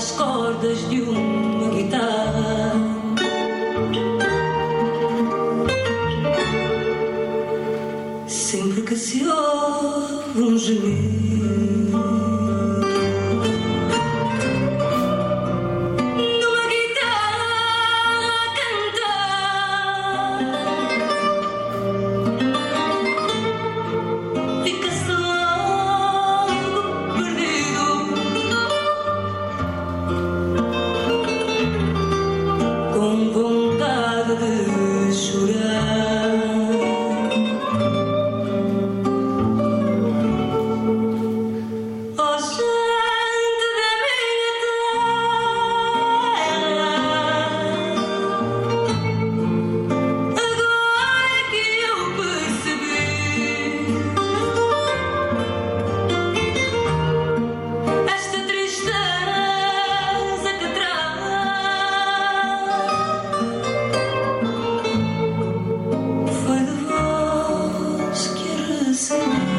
às cordas de uma guitarra. Sempre que se ouve um gemido. sing.